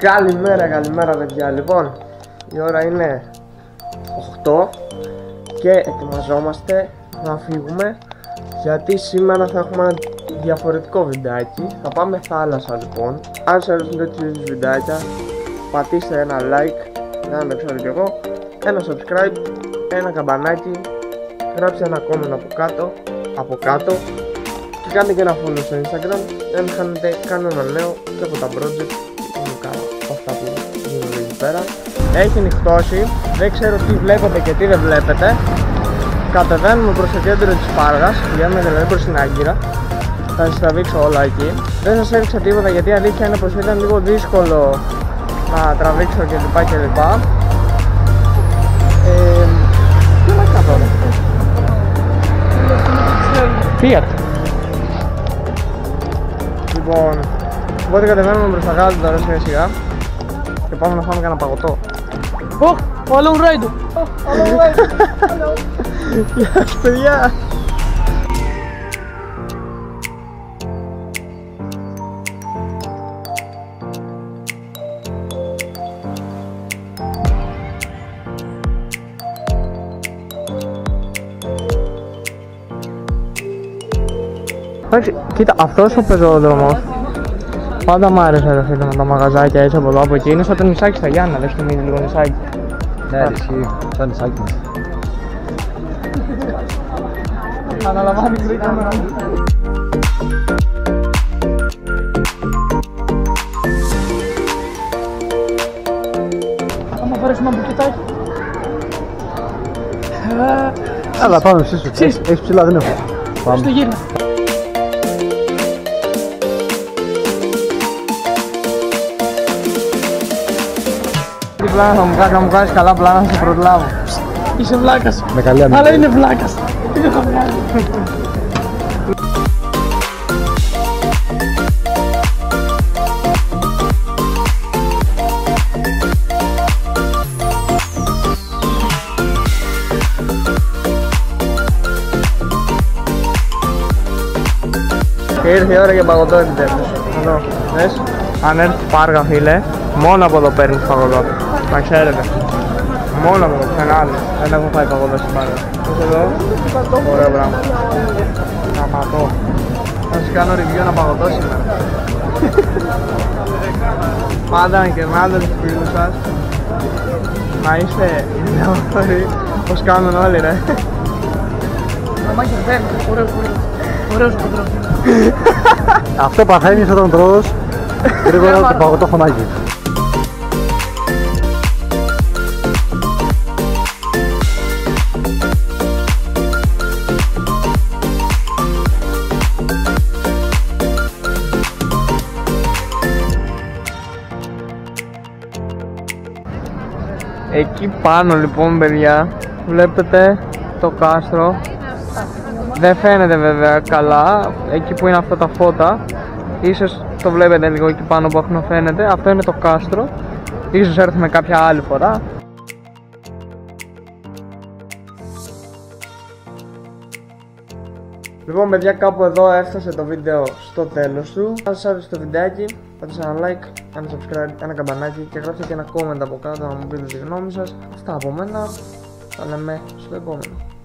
Καλημέρα, καλημέρα παιδιά. Λοιπόν, η ώρα είναι 8 και ετοιμαζόμαστε να φύγουμε γιατί σήμερα θα έχουμε ένα διαφορετικό βιντεάκι. Θα πάμε θάλασσα λοιπόν. Αν σας αρέσουν τέτοιου βιντεάκια, πατήστε ένα like, για να το ξέρω κι εγώ, ένα subscribe, ένα καμπανάκι, γράψτε ένα comment από κάτω, από κάτω και κάντε και ένα follow στο instagram για να χάνετε κανένα νέο και από τα project πέρα. Έχει νυχτώσει, δεν ξέρω τι βλέπετε και τι δεν βλέπετε. Κατεβαίνουμε προς το κέντρο της Πάργας, πηγαίνουμε δηλαδή προς την Άγκυρα. Θα σας τραβήξω όλα εκεί. Δεν σας έδειξα τίποτα γιατί η αλήθεια είναι πως ήταν λίγο δύσκολο να τραβήξω κλπ κλπ. Ε, τι να κάνω; Τώρα. Fiat. Λοιπόν, οπότε κατεβαίνουμε προς τα κάτω τώρα σιγά σιγά και πάμε να φάμε κανένα παγωτό. Οχ, ο Alone Ride! Alone Ride! Γεια σας παιδιά! Εντάξει, κοίτα, αυτός ο πεζόδρομος Πάντα μου άρεσε ρε φίλε με τα μαγαζάκια έτσι από εδώ από εκεί. Είναι σαν το νησάκι στα Γιάννα, δεν σου μείνει λίγο νησάκι. Ναι, ισχύει. Σαν νησάκι μας. Αναλαμβάνει η κάμερα μου. Άμα φορέσουμε ένα μπουκετάκι. Αλλά πάμε εσύ σου. Έχεις ψηλά, δεν έχω. Στο Πάμε. γύρω. Τι πλάνα θα μου κάνεις, να μου κάνεις καλά πλάνα να σε προλάβω. Είσαι βλάκας. Με καλή Αλλά αμυντική. είναι βλάκας. Τι δεν θα βγάλει. Και ήρθε η ώρα για παγωτό επιτέλους. Εδώ, δες. Αν έρθεις πάργα φίλε, μόνο από εδώ παίρνεις παγωτό. Να ξέρετε. Μόνο από εδώ, πουθενά άλλο. Δεν έχω φάει παγωτό στην πάργα. Δες εδώ. Ωραίο πράγμα. Καματό. Θα σας κάνω review ένα παγωτό σήμερα. Πάντα να κερνάτε τους φίλους σας. Να είστε ιδεόφοροι, πως κάνουν όλοι ρε. Μαμάκια δεν. Ωραίος, ωραίος. Ωραίος ο πατρός. Αυτό παθαίνεις όταν τρως γρήγορα το παγωτό χωμάκι. Εκεί πάνω λοιπόν παιδιά βλέπετε το κάστρο. Δεν φαίνεται βέβαια καλά. Εκεί που είναι αυτά τα φώτα Ίσως το βλέπετε λίγο εκεί πάνω που έχουν φαίνεται. Αυτό είναι το κάστρο. Ίσως έρθουμε κάποια άλλη φορά. Λοιπόν παιδιά κάπου εδώ έφτασε το βίντεο στο τέλος του. Αν σας άρεσε το βιντεάκι πατήστε ένα like, ένα subscribe, ένα καμπανάκι και γράψτε και ένα comment από κάτω να μου πείτε τη γνώμη σας. Αυτά από μένα, τα λέμε στο επόμενο